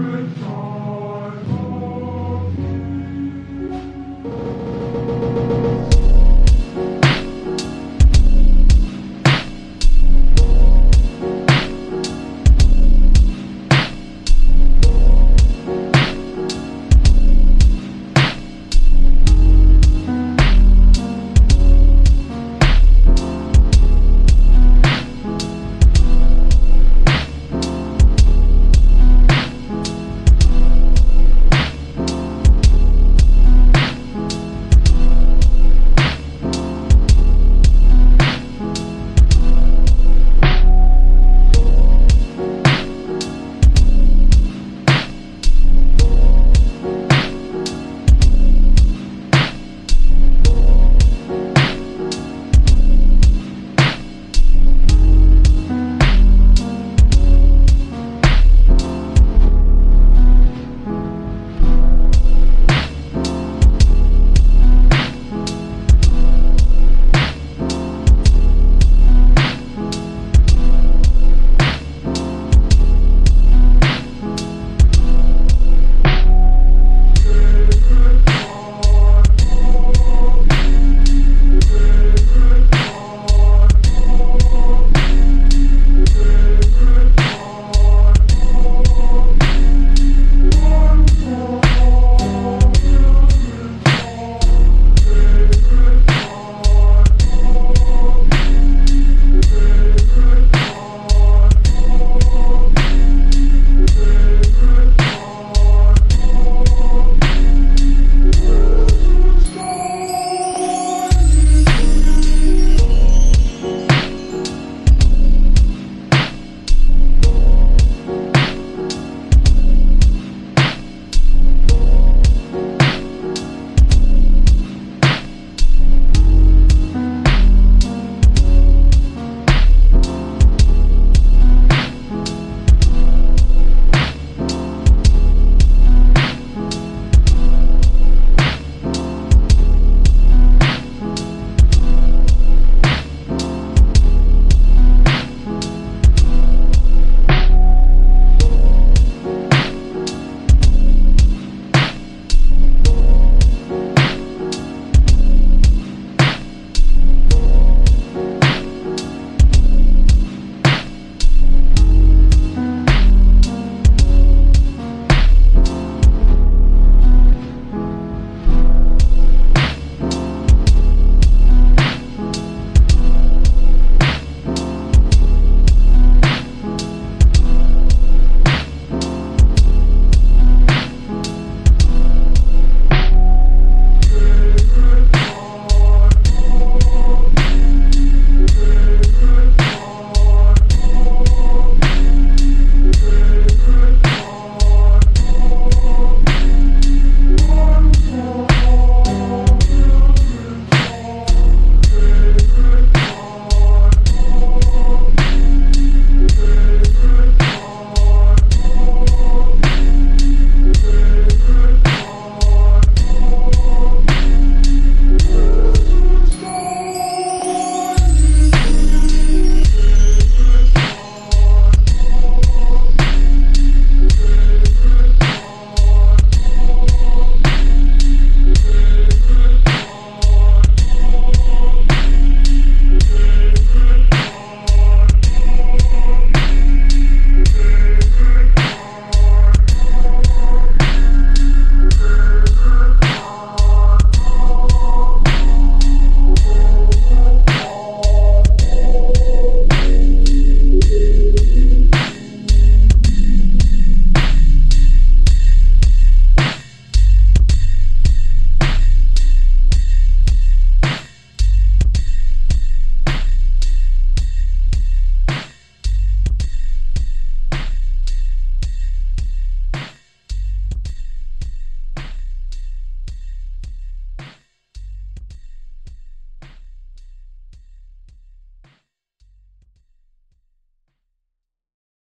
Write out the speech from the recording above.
rejoice.